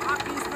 Hopkins